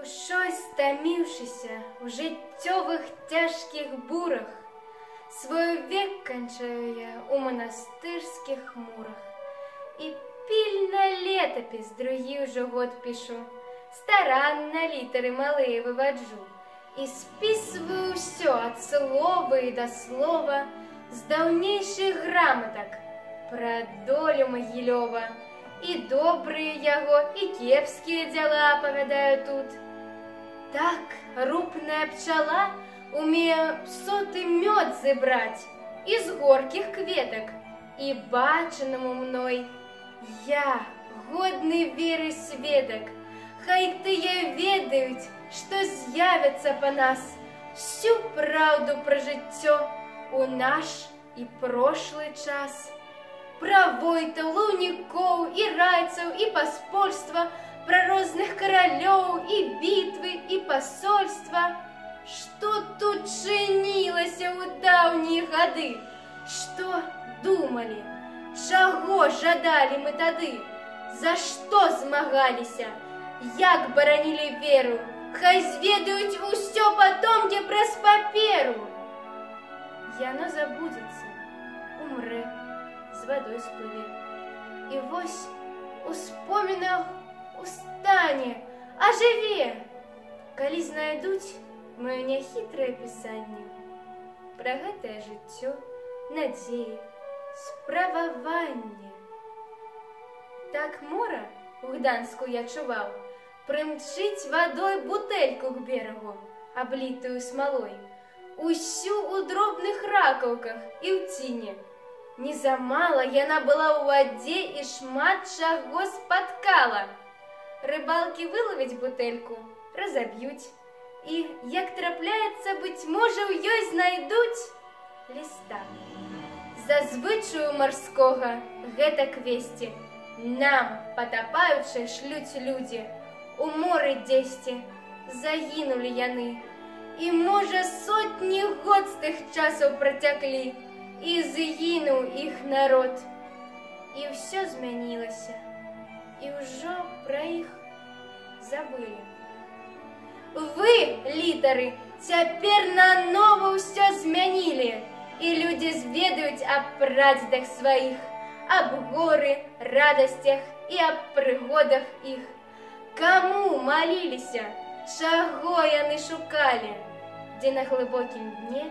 Душой стаміўшыся ў жыццёвых цяжкіх бурах, Свой век канчаю я у манастырскіх мурах. І пільна летапіс другі ўжо год пішу, Старанна літары малыя вываджу, І спісваю ўсё ад слова і да слова з даўнейшых граматак пра долю Магілёва, і добрыя яго, і кепскія дзела апавядаю тут. Так рупная пчала умее соты мед забрать из горких кветок, и баченому мной я, годный веры сведок, хай тыя ведаюць, што з'явяцца па нас всю правду пра жыццё у наш і прошлый час. Пра войта, лунікоў і райцаў і паспольства, про розных королев и битвы, и посольства. Что тут чинилося у давние годы? Что думали? Чаго жадали мы тады? За что змагаліся? Як баранілі веру? Хай зведаюць усё потомки праз паперу. Яно забудется, умрэ, з водой сплыве. И вось успоминах устане, ожыве, Калі знайдуць маё няхітрае пісанне. Пра гэтае жыццё, надзеі, справаванне. Так мора у Гданску я чуваў, прымчыць вадой бутэльку к берагу, аблітую смалой, усю у дробных ракаўках і ў ціне. Не замала яна была ў вадзе і шмат чаго спаткала. Рыбалки выловить бутельку, разобьють. І, як трапляється, быть може, у ёй знайдуць ліста. За звычаю марскога гэтак весці нам патапаючы шлюць людзі, у моры дзесьці загінулі яны. І можа сотні год з тых часаў працяклі, і згінуў іх народ. І ўсё змянілася и уже про их забыли. Вы, літары, цяпер наново ўсё змянілі, і людзі зведаюць аб прадзедах сваіх, аб горы, радасцях і аб прыгодах іх. Каму маліліся, чаго яны шукалі, дзе на глыбокім дне